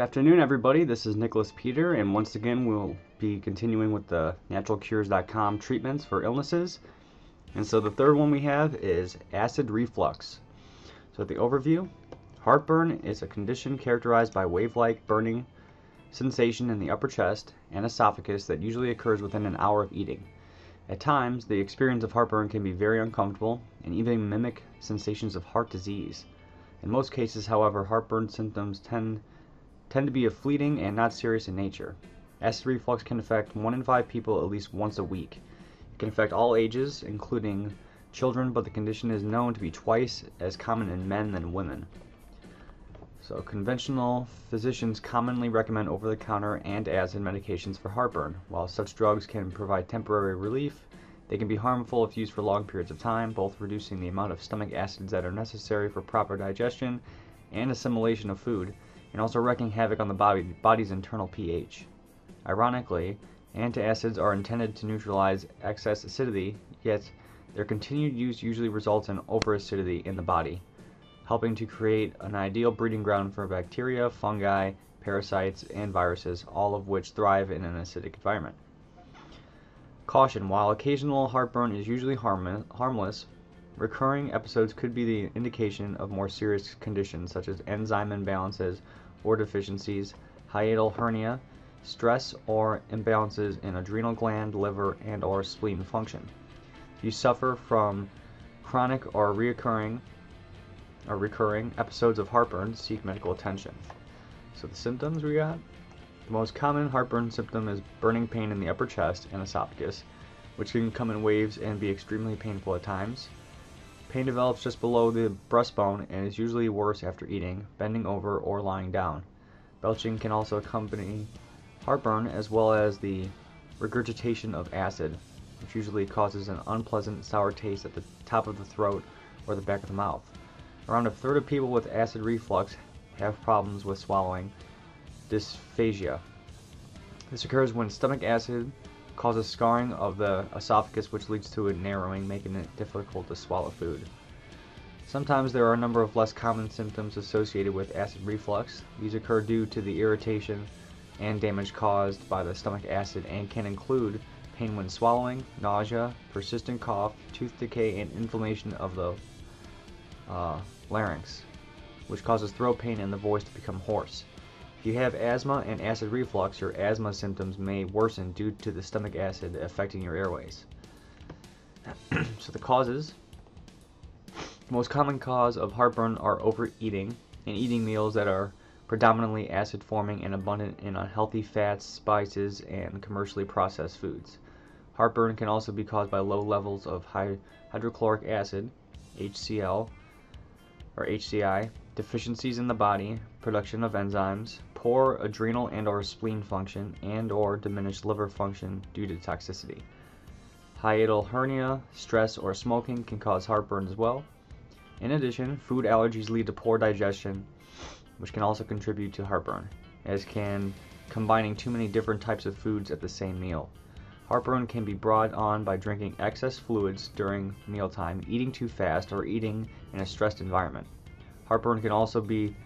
Good afternoon, everybody. This is Nicholas Peter, and once again, we'll be continuing with the naturalcures.com treatments for illnesses. And so, the third one we have is acid reflux. So, the overview heartburn is a condition characterized by wave like burning sensation in the upper chest and esophagus that usually occurs within an hour of eating. At times, the experience of heartburn can be very uncomfortable and even mimic sensations of heart disease. In most cases, however, heartburn symptoms tend tend to be a fleeting and not serious in nature. Acid reflux can affect 1 in 5 people at least once a week. It can affect all ages, including children, but the condition is known to be twice as common in men than women. So, conventional physicians commonly recommend over the counter and acid medications for heartburn. While such drugs can provide temporary relief, they can be harmful if used for long periods of time, both reducing the amount of stomach acids that are necessary for proper digestion and assimilation of food and also wreaking havoc on the body, body's internal pH. Ironically, antacids are intended to neutralize excess acidity, yet their continued use usually results in overacidity in the body, helping to create an ideal breeding ground for bacteria, fungi, parasites, and viruses, all of which thrive in an acidic environment. Caution While occasional heartburn is usually harm- harmless, recurring episodes could be the indication of more serious conditions such as enzyme imbalances or deficiencies, hiatal hernia, stress or imbalances in adrenal gland, liver, and or spleen function. If you suffer from chronic or recurring or recurring episodes of heartburn, seek medical attention. So the symptoms we got the most common heartburn symptom is burning pain in the upper chest and esophagus, which can come in waves and be extremely painful at times. Pain develops just below the breastbone and is usually worse after eating, bending over, or lying down. Belching can also accompany heartburn as well as the regurgitation of acid, which usually causes an unpleasant sour taste at the top of the throat or the back of the mouth. Around a third of people with acid reflux have problems with swallowing dysphagia. This occurs when stomach acid causes scarring of the esophagus which leads to it narrowing, making it difficult to swallow food. Sometimes there are a number of less common symptoms associated with acid reflux. These occur due to the irritation and damage caused by the stomach acid and can include pain when swallowing, nausea, persistent cough, tooth decay, and inflammation of the uh, larynx, which causes throat pain and the voice to become hoarse. If you have asthma and acid reflux, your asthma symptoms may worsen due to the stomach acid affecting your airways. so the causes the most common cause of heartburn are overeating and eating meals that are predominantly acid forming and abundant in unhealthy fats, spices, and commercially processed foods. Heartburn can also be caused by low levels of hydrochloric acid, HCl, or HCI, deficiencies in the body, production of enzymes, poor adrenal and or spleen function and or diminished liver function due to toxicity. Hiatal hernia, stress, or smoking can cause heartburn as well. In addition, food allergies lead to poor digestion, which can also contribute to heartburn, as can combining too many different types of foods at the same meal. Heartburn can be brought on by drinking excess fluids during mealtime, eating too fast, or eating in a stressed environment. Heartburn can also be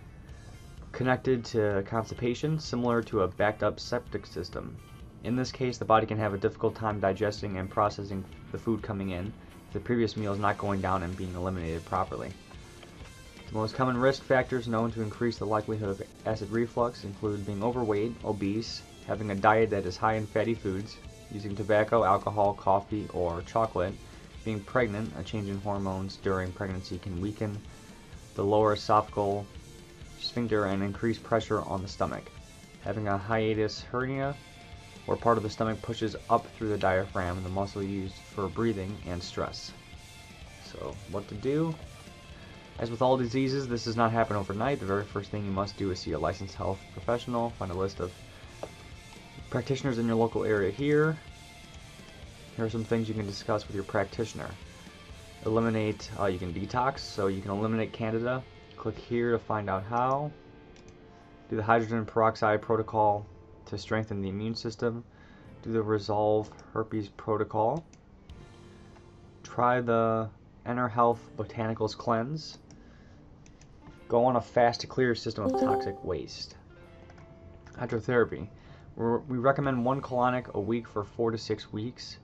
connected to constipation, similar to a backed up septic system. In this case, the body can have a difficult time digesting and processing the food coming in if the previous meal is not going down and being eliminated properly. The most common risk factors known to increase the likelihood of acid reflux include being overweight, obese, having a diet that is high in fatty foods, using tobacco, alcohol, coffee, or chocolate, being pregnant, a change in hormones during pregnancy can weaken the lower esophageal sphincter and increase pressure on the stomach. Having a hiatus hernia, where part of the stomach pushes up through the diaphragm, the muscle used for breathing and stress. So, what to do? As with all diseases, this does not happen overnight. The very first thing you must do is see a licensed health professional, find a list of practitioners in your local area here. Here are some things you can discuss with your practitioner. Eliminate, uh, you can detox, so you can eliminate candida, Click here to find out how. Do the hydrogen peroxide protocol to strengthen the immune system. Do the resolve herpes protocol. Try the EnerHealth Botanicals Cleanse. Go on a fast to clear your system of toxic waste. Hydrotherapy. We're, we recommend one colonic a week for four to six weeks.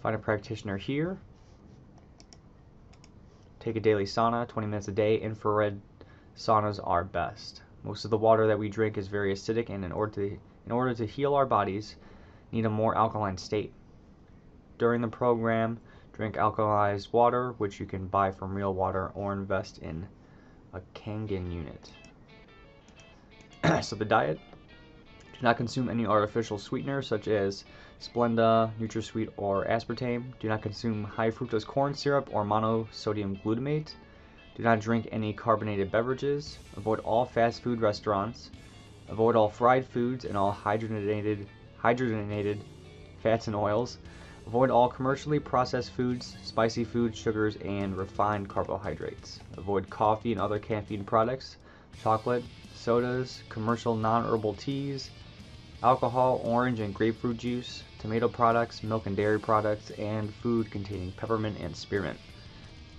Find a practitioner here. Take a daily sauna, 20 minutes a day. Infrared saunas are best. Most of the water that we drink is very acidic, and in order to in order to heal our bodies, need a more alkaline state. During the program, drink alkalized water, which you can buy from Real Water or invest in a Kangen unit. so the diet do not consume any artificial sweeteners such as Splenda, NutraSweet, or aspartame. Do not consume high fructose corn syrup or monosodium glutamate. Do not drink any carbonated beverages. Avoid all fast food restaurants. Avoid all fried foods and all hydrogenated, hydrogenated fats and oils. Avoid all commercially processed foods, spicy foods, sugars, and refined carbohydrates. Avoid coffee and other caffeine products, chocolate, sodas, commercial non herbal teas, alcohol, orange and grapefruit juice, tomato products, milk and dairy products, and food containing peppermint and spearmint.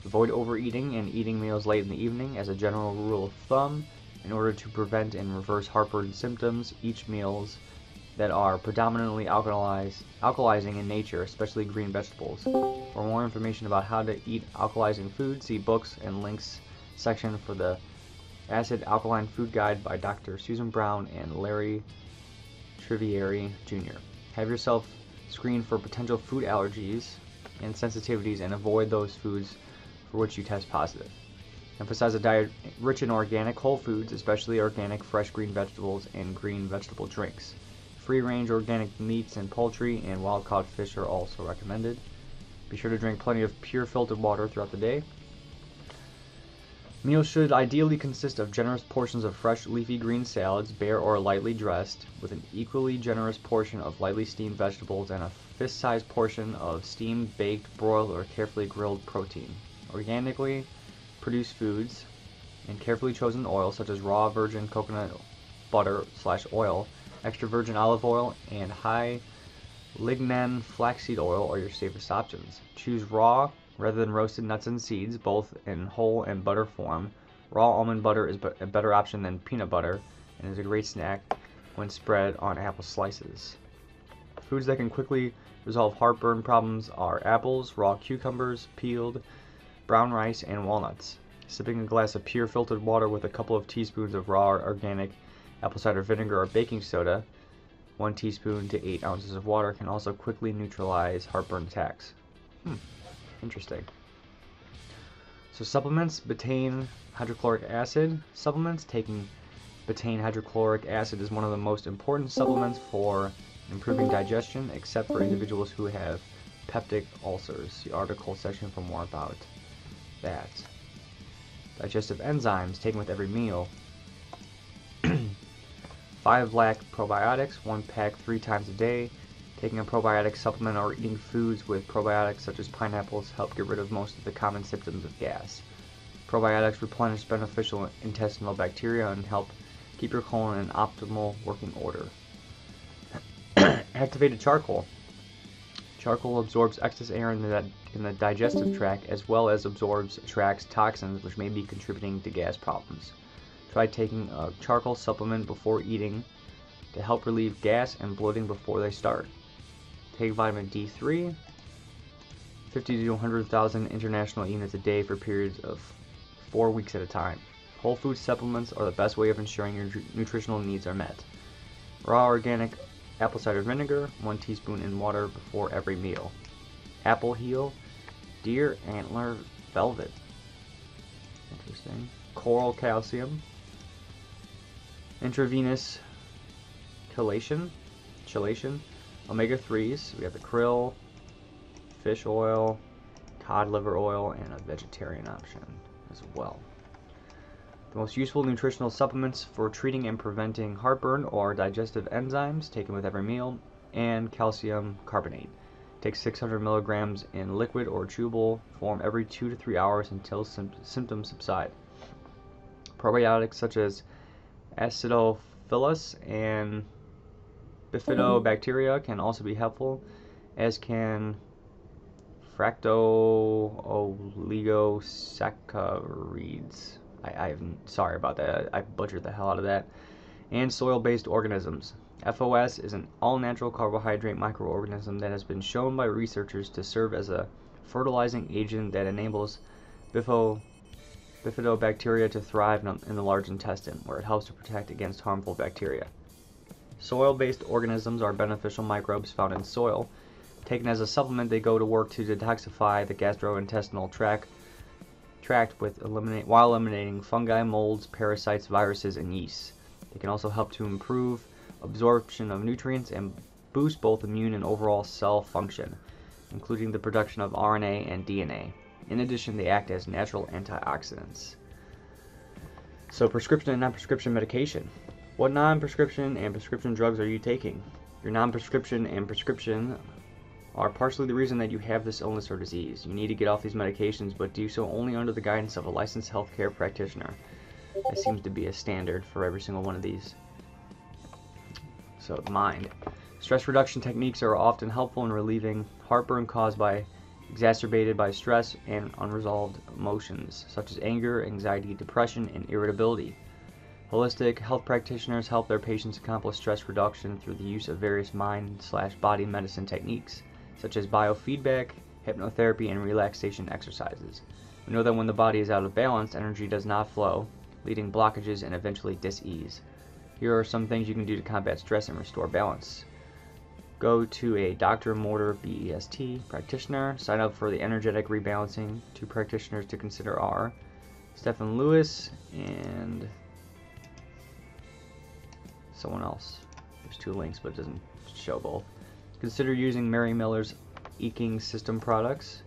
Avoid overeating and eating meals late in the evening. As a general rule of thumb, in order to prevent and reverse heartburn symptoms, each meals that are predominantly alkalizing in nature, especially green vegetables. For more information about how to eat alkalizing food, see books and links section for the Acid Alkaline Food Guide by Dr. Susan Brown and Larry Trivieri Jr. Have yourself screened for potential food allergies and sensitivities and avoid those foods for which you test positive. Emphasize a diet rich in organic whole foods, especially organic fresh green vegetables and green vegetable drinks. Free range organic meats and poultry and wild caught fish are also recommended. Be sure to drink plenty of pure filtered water throughout the day. Meals should ideally consist of generous portions of fresh leafy green salads, bare or lightly dressed, with an equally generous portion of lightly steamed vegetables and a fist-sized portion of steamed, baked, broiled, or carefully grilled protein. Organically produced foods and carefully chosen oils such as raw virgin coconut butter slash oil, extra virgin olive oil, and high lignan flaxseed oil are your safest options. Choose raw rather than roasted nuts and seeds, both in whole and butter form. Raw almond butter is a better option than peanut butter and is a great snack when spread on apple slices. Foods that can quickly resolve heartburn problems are apples, raw cucumbers, peeled, brown rice, and walnuts. Sipping a glass of pure filtered water with a couple of teaspoons of raw organic apple cider vinegar or baking soda, 1 teaspoon to 8 ounces of water can also quickly neutralize heartburn attacks. Hmm. Interesting. So supplements, betaine hydrochloric acid supplements. Taking betaine hydrochloric acid is one of the most important supplements for improving digestion, except for individuals who have peptic ulcers. See article section for more about Digestive enzymes taken with every meal. Five black probiotics, one pack three times a day. Taking a probiotic supplement or eating foods with probiotics such as pineapples help get rid of most of the common symptoms of gas. Probiotics replenish beneficial intestinal bacteria and help keep your colon in optimal working order. Activated charcoal. Charcoal absorbs excess air in the, in the digestive tract as well as absorbs attracts toxins which may be contributing to gas problems. Try taking a charcoal supplement before eating to help relieve gas and bloating before they start. Take vitamin D3, 50 to 100,000 international units a day for periods of four weeks at a time. Whole food supplements are the best way of ensuring your nutritional needs are met. Raw organic apple cider vinegar, 1 teaspoon in water before every meal. Apple heel, deer antler velvet. Interesting. Coral calcium. Intravenous chelation. Chelation omega-3s. We have the krill, fish oil, cod liver oil, and a vegetarian option as well. The most useful nutritional supplements for treating and preventing heartburn are digestive enzymes taken with every meal and calcium carbonate. Take 600 milligrams in liquid or chewable form every 2 to 3 hours until symptoms subside. Probiotics such as acidophilus and Bifidobacteria can also be helpful, as can Fructooligosaccharides. I, I'm sorry about that. I butchered the hell out of that. and soil-based organisms. FOS is an all-natural carbohydrate microorganism that has been shown by researchers to serve as a fertilizing agent that enables bifo, bifidobacteria to thrive in the large intestine, where it helps to protect against harmful bacteria. Soil-based organisms are beneficial microbes found in soil. Taken as a supplement, they go to work to detoxify the gastrointestinal tract, tract with eliminate, while eliminating fungi, molds, parasites, viruses, and yeasts. They can also help to improve absorption of nutrients and boost both immune and overall cell function, including the production of RNA and DNA. In addition, they act as natural antioxidants. So, prescription and non prescription medication. What non prescription and prescription drugs are you taking? Your non prescription and prescription are partially the reason that you have this illness or disease. You need to get off these medications, but do so only under the guidance of a licensed healthcare practitioner. That seems to be a standard for every single one of these. So, mind. Stress reduction techniques are often helpful in relieving heartburn caused by exacerbated by stress and unresolved emotions such as anger, anxiety, depression, and irritability. Holistic health practitioners help their patients accomplish stress reduction through the use of various mind slash body medicine techniques such as biofeedback, hypnotherapy, and relaxation exercises. We know that when the body is out of balance, energy does not flow, leading blockages and eventually dis-ease. Here are some things you can do to combat stress and restore balance. Go to a Dr. Morter BEST practitioner. Sign up for the energetic rebalancing. Two practitioners to consider are Stephen Lewis and someone else. There's two links, but it doesn't show both. Consider using Mary Miller's Eking System products.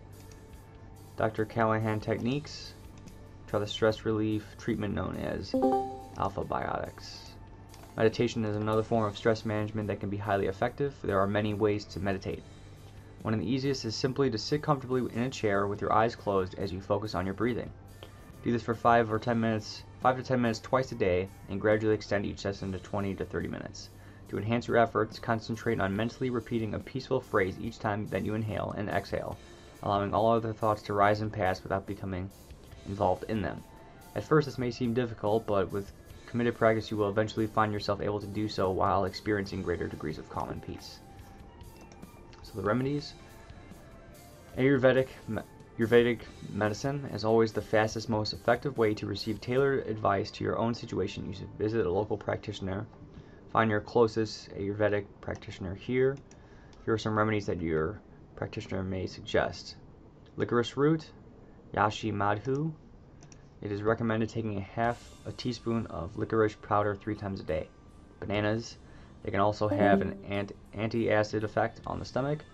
Dr. Callahan Techniques. Try the stress relief treatment known as Alpha Biotics. Meditation is another form of stress management that can be highly effective. There are many ways to meditate. One of the easiest is simply to sit comfortably in a chair with your eyes closed as you focus on your breathing. Do this for 5 or 10 minutes, 5 to 10 minutes twice a day and gradually extend each session to 20 to 30 minutes. To enhance your efforts, concentrate on mentally repeating a peaceful phrase each time that you inhale and exhale, allowing all other thoughts to rise and pass without becoming involved in them. At first this may seem difficult, but with committed practice, you will eventually find yourself able to do so while experiencing greater degrees of calm and peace. So the remedies. Ayurvedic, Ayurvedic medicine is always the fastest, most effective way to receive tailored advice to your own situation. You should visit a local practitioner. Find your closest Ayurvedic practitioner here. Here are some remedies that your practitioner may suggest. Licorice root, Yashi Madhu, it is recommended taking a half a teaspoon of licorice powder three times a day. Bananas, they can also have an anti-acid effect on the stomach.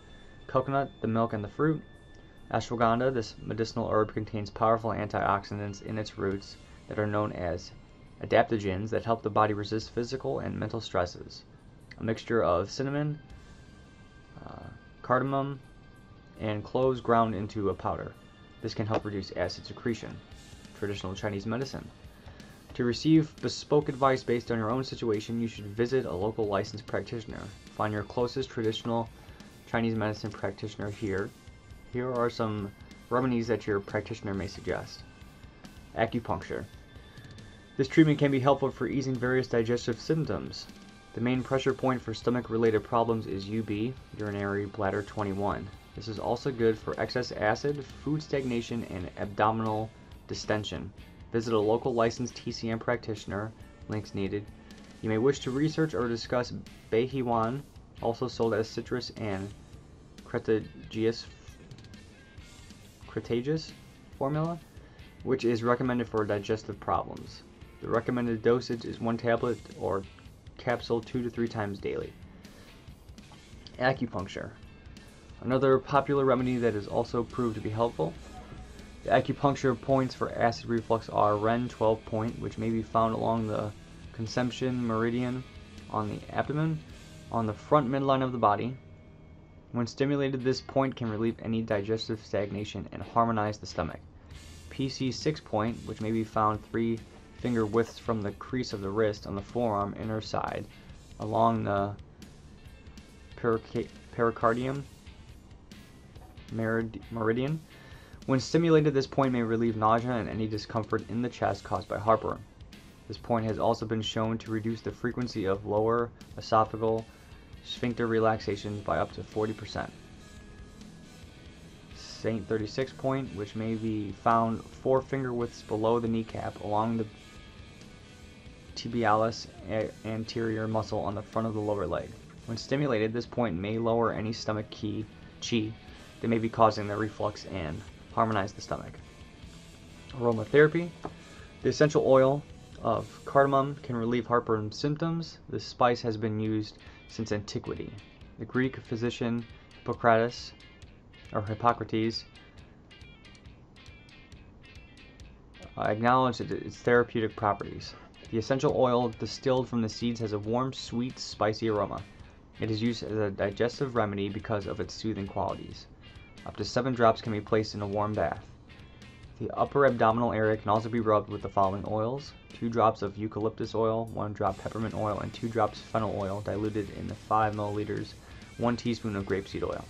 Coconut, the milk and the fruit. Ashwagandha, this medicinal herb contains powerful antioxidants in its roots that are known as adaptogens that help the body resist physical and mental stresses. A mixture of cinnamon, uh, cardamom, and cloves ground into a powder. This can help reduce acid secretion traditional Chinese medicine. To receive bespoke advice based on your own situation, you should visit a local licensed practitioner. Find your closest traditional Chinese medicine practitioner here. Here are some remedies that your practitioner may suggest. Acupuncture. This treatment can be helpful for easing various digestive symptoms. The main pressure point for stomach related problems is UB, urinary bladder 21. This is also good for excess acid, food stagnation, and abdominal distension. Visit a local licensed TCM practitioner, links needed. You may wish to research or discuss Beihiwan, also sold as citrus and cretaceous, cretaceous formula, which is recommended for digestive problems. The recommended dosage is one tablet or capsule two to three times daily. Acupuncture. Another popular remedy that is also proved to be helpful the acupuncture points for acid reflux are Ren 12 point, which may be found along the conception meridian on the abdomen, on the front midline of the body. When stimulated, this point can relieve any digestive stagnation and harmonize the stomach. PC 6 point, which may be found three finger widths from the crease of the wrist on the forearm inner side, along the pericardium meridian when stimulated, this point may relieve nausea and any discomfort in the chest caused by heartburn. This point has also been shown to reduce the frequency of lower esophageal sphincter relaxations by up to 40%. St. 36 point, which may be found four finger widths below the kneecap along the tibialis anterior muscle on the front of the lower leg. When stimulated, this point may lower any stomach chi that may be causing the reflux and harmonize the stomach. Aromatherapy. The essential oil of cardamom can relieve heartburn symptoms. This spice has been used since antiquity. The Greek physician Hippocrates or Hippocrates uh, acknowledged its therapeutic properties. The essential oil distilled from the seeds has a warm, sweet, spicy aroma. It is used as a digestive remedy because of its soothing qualities. Up to seven drops can be placed in a warm bath. The upper abdominal area can also be rubbed with the following oils 2 drops of eucalyptus oil, 1 drop peppermint oil, and 2 drops fennel oil diluted in the 5 milliliters, 1 teaspoon of grapeseed oil.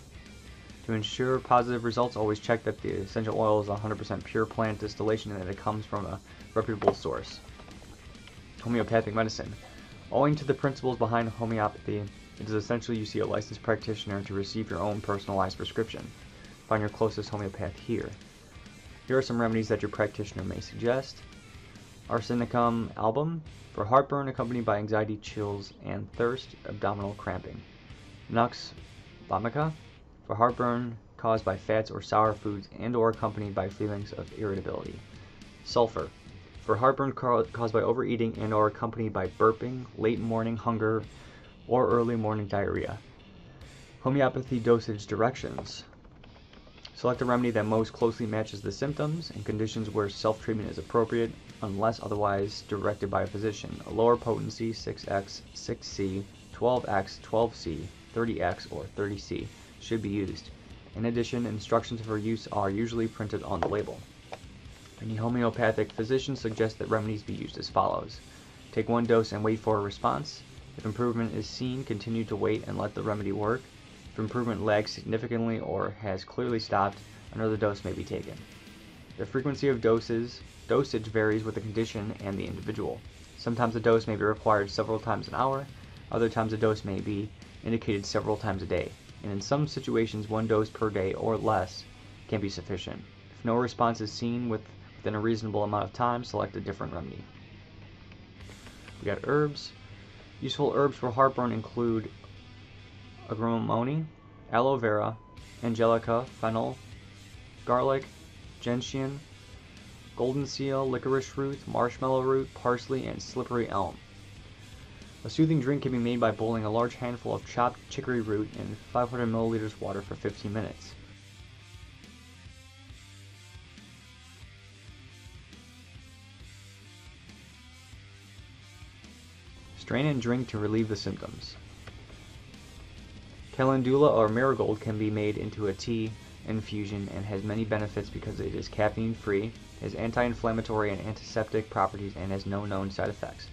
To ensure positive results, always check that the essential oil is 100% pure plant distillation and that it comes from a reputable source. Homeopathic medicine. Owing to the principles behind homeopathy, it is essential you see a licensed practitioner to receive your own personalized prescription. Find your closest homeopath here. Here are some remedies that your practitioner may suggest. Arsenicum album for heartburn accompanied by anxiety, chills, and thirst, abdominal cramping. Nux vomica for heartburn caused by fats or sour foods and or accompanied by feelings of irritability. Sulfur for heartburn caused by overeating and or accompanied by burping, late morning hunger, or early morning diarrhea. Homeopathy dosage directions Select a remedy that most closely matches the symptoms and conditions where self-treatment is appropriate, unless otherwise directed by a physician. A lower potency 6x, 6c, 12x, 12c, 30x, or 30c should be used. In addition, instructions for use are usually printed on the label. Many homeopathic physicians suggest that remedies be used as follows. Take one dose and wait for a response. If improvement is seen, continue to wait and let the remedy work. If improvement lags significantly or has clearly stopped, another dose may be taken. The frequency of doses dosage varies with the condition and the individual. Sometimes a dose may be required several times an hour, other times a dose may be indicated several times a day, and in some situations one dose per day or less can be sufficient. If no response is seen within a reasonable amount of time, select a different remedy. We got herbs. Useful herbs for heartburn include agrimony, aloe vera, angelica, fennel, garlic, gentian, golden seal, licorice root, marshmallow root, parsley, and slippery elm. A soothing drink can be made by boiling a large handful of chopped chicory root in 500 milliliters water for 15 minutes. Strain and drink to relieve the symptoms. Calendula or marigold can be made into a tea infusion and has many benefits because it is caffeine free, has anti-inflammatory and antiseptic properties, and has no known side effects.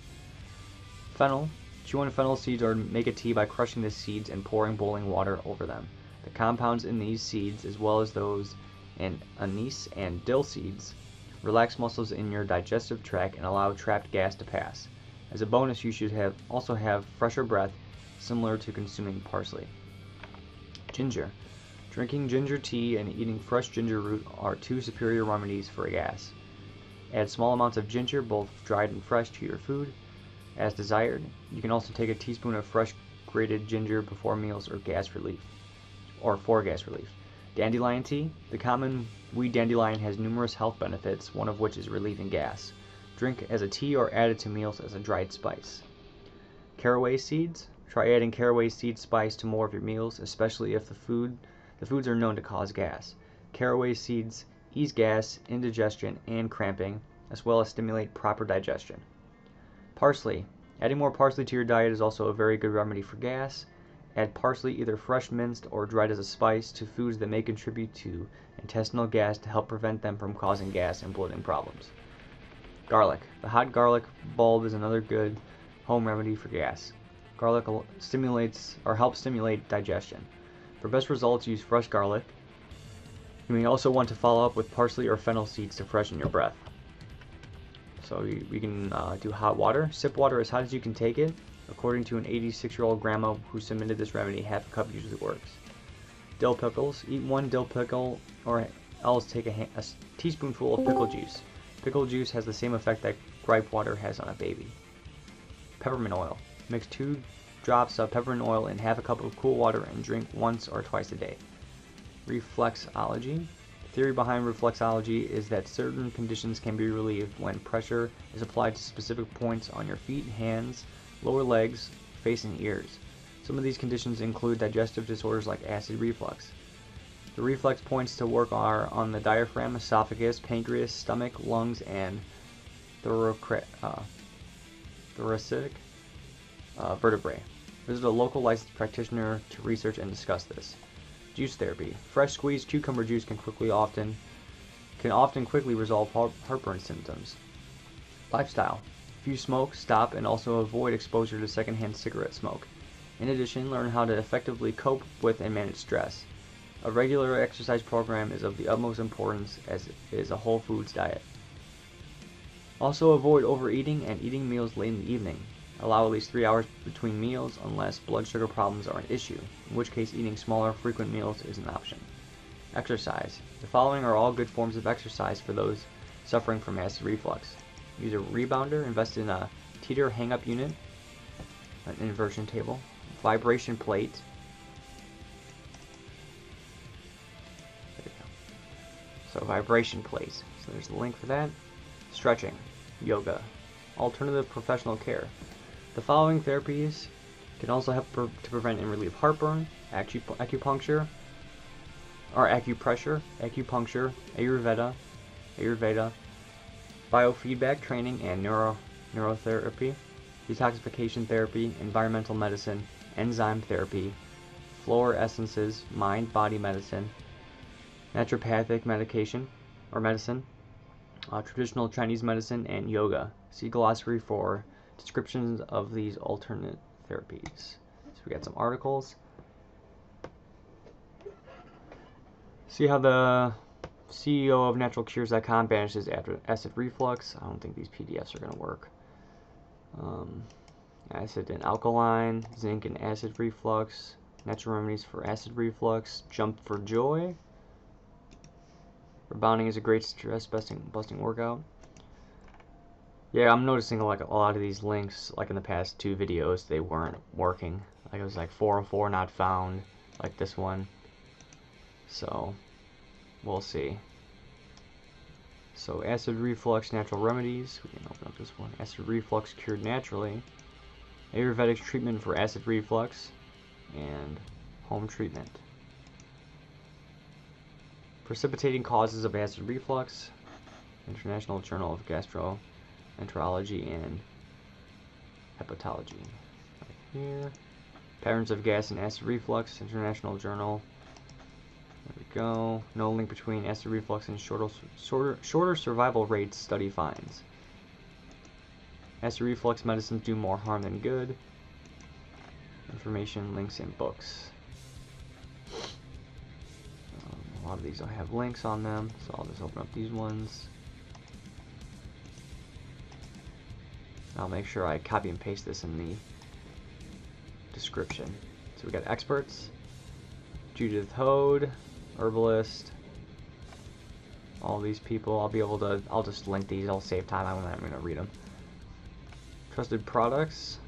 Fennel. Chew on fennel seeds or make a tea by crushing the seeds and pouring boiling water over them. The compounds in these seeds, as well as those in anise and dill seeds, relax muscles in your digestive tract and allow trapped gas to pass. As a bonus, you should have also have fresher breath, similar to consuming parsley. Ginger. Drinking ginger tea and eating fresh ginger root are two superior remedies for a gas. Add small amounts of ginger, both dried and fresh, to your food as desired. You can also take a teaspoon of fresh grated ginger before meals or gas relief or for gas relief. Dandelion tea. The common weed dandelion has numerous health benefits, one of which is relieving gas. Drink as a tea or add it to meals as a dried spice. Caraway seeds. Try adding caraway seed spice to more of your meals, especially if the food the foods are known to cause gas. Caraway seeds ease gas, indigestion, and cramping, as well as stimulate proper digestion. Parsley. Adding more parsley to your diet is also a very good remedy for gas. Add parsley either fresh minced or dried as a spice to foods that may contribute to intestinal gas to help prevent them from causing gas and bloating problems. Garlic. The hot garlic bulb is another good home remedy for gas. Garlic stimulates or helps stimulate digestion. For best results, use fresh garlic. You may also want to follow up with parsley or fennel seeds to freshen your breath. So we, can uh, do hot water. Sip water as hot as you can take it. According to an 86 year old grandma who submitted this remedy, half a cup usually works. Dill pickles. Eat one dill pickle or else take a, a teaspoonful of pickle juice. Pickle juice has the same effect that gripe water has on a baby. Peppermint oil. Mix two drops of peppermint oil in half a cup of cool water and drink once or twice a day. Reflexology. The theory behind reflexology is that certain conditions can be relieved when pressure is applied to specific points on your feet, hands, lower legs, face, and ears. Some of these conditions include digestive disorders like acid reflux. The reflex points to work are on the diaphragm, esophagus, pancreas, stomach, lungs, and thoracic, uh, uh, vertebrae. Visit a local licensed practitioner to research and discuss this. Juice therapy. Fresh squeezed cucumber juice can quickly often can often quickly resolve heartburn symptoms. Lifestyle. If you smoke, stop and also avoid exposure to secondhand cigarette smoke. In addition, learn how to effectively cope with and manage stress. A regular exercise program is of the utmost importance as is a whole foods diet. Also avoid overeating and eating meals late in the evening. Allow at least 3 hours between meals unless blood sugar problems are an issue, in which case eating smaller frequent meals is an option. Exercise. The following are all good forms of exercise for those suffering from acid reflux. Use a rebounder, invest in a teeter hang-up unit, an inversion table, vibration plate, So vibration plates. So there's a link for that. Stretching, yoga, alternative professional care. The following therapies can also help to prevent and relieve heartburn, acup acupuncture, or acupressure, acupuncture, Ayurveda, Ayurveda, biofeedback training and neuro neurotherapy, detoxification therapy, environmental medicine, enzyme therapy, essences, mind-body medicine, naturopathic medication or medicine, uh, traditional Chinese medicine, and yoga. See glossary for descriptions of these alternate therapies. So we got some articles. See how the CEO of NaturalCures.com banishes acid reflux. I don't think these PDFs are going to work. Um, acid and alkaline, zinc and acid reflux, natural remedies for acid reflux, jump for joy. Rebounding is a great stress busting, busting workout. Yeah, I'm noticing like a lot of these links, like in the past two videos, they weren't working. Like it was like 4 and 4 not found, like this one. So, we'll see. So, acid reflux natural remedies. We can open up this one. Acid reflux cured naturally. Ayurvedic treatment for acid reflux. And home treatment. Precipitating causes of acid reflux, International Journal of Gastroenterology and Hepatology. Right here. Patterns of gas and acid reflux, International Journal. There we go. No link between acid reflux and shorter, shorter, shorter survival rates study finds. Acid reflux medicines do more harm than good. Information, links, and books. A lot of these I have links on them, so I'll just open up these ones. I'll make sure I copy and paste this in the description. So we got experts, Judith Hode, herbalist, all these people. I'll be able to, I'll just link these, I'll save time, I'm not going to read them. Trusted products.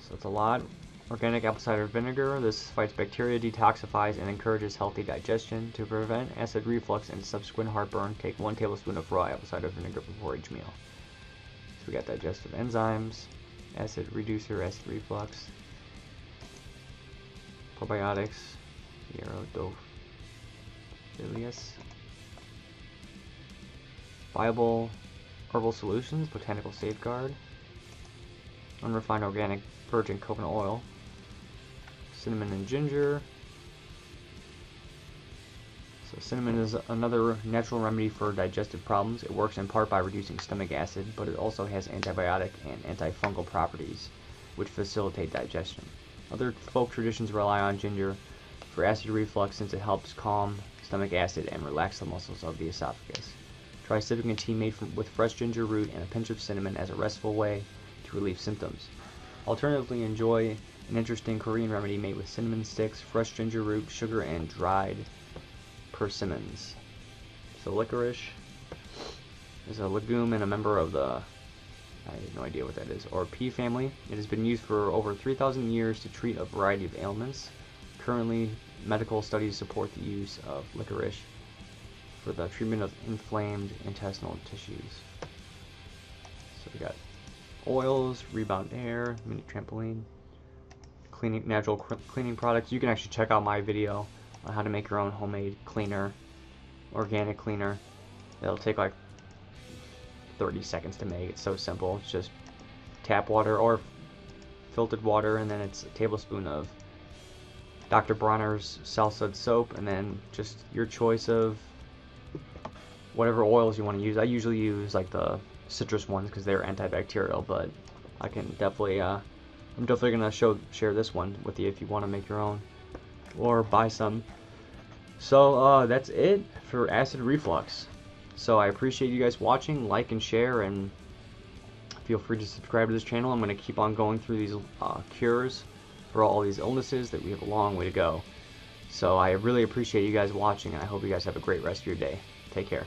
So it's a lot. Organic apple cider vinegar. This fights bacteria, detoxifies, and encourages healthy digestion. To prevent acid reflux and subsequent heartburn, take 1 tablespoon of raw apple cider vinegar before each meal. So we got digestive enzymes, acid reducer, acid reflux, probiotics, Jarro-Dophilus, viable herbal solutions, botanical safeguard, unrefined organic virgin coconut oil, cinnamon and ginger. So cinnamon is another natural remedy for digestive problems. It works in part by reducing stomach acid, but it also has antibiotic and antifungal properties, which facilitate digestion. Other folk traditions rely on ginger for acid reflux since it helps calm stomach acid and relax the muscles of the esophagus. Try sipping a tea made from, with fresh ginger root and a pinch of cinnamon as a restful way to relieve symptoms. Alternatively, enjoy an interesting Korean remedy made with cinnamon sticks, fresh ginger root, sugar, and dried persimmons. So licorice is a legume and a member of the I have no idea what that is, or pea family. It has been used for over 3,000 years to treat a variety of ailments. Currently, medical studies support the use of licorice for the treatment of inflamed intestinal tissues. So we got oils, rebound air, mini trampoline, cleaning natural cleaning products. You can actually check out my video on how to make your own homemade cleaner, organic cleaner. It'll take like 30 seconds to make. It's so simple. It's just tap water or filtered water, and then it's a tablespoon of Dr. Bronner's Sal Suds soap, and then just your choice of whatever oils you want to use. I usually use like the citrus ones because they're antibacterial, but I can definitely, uh, I'm definitely gonna show share this one with you if you want to make your own or buy some. So uh, that's it for acid reflux. So I appreciate you guys watching, like and share, and feel free to subscribe to this channel. I'm going to keep on going through these uh, cures for all these illnesses that we have a long way to go. So I really appreciate you guys watching, and I hope you guys have a great rest of your day. Take care.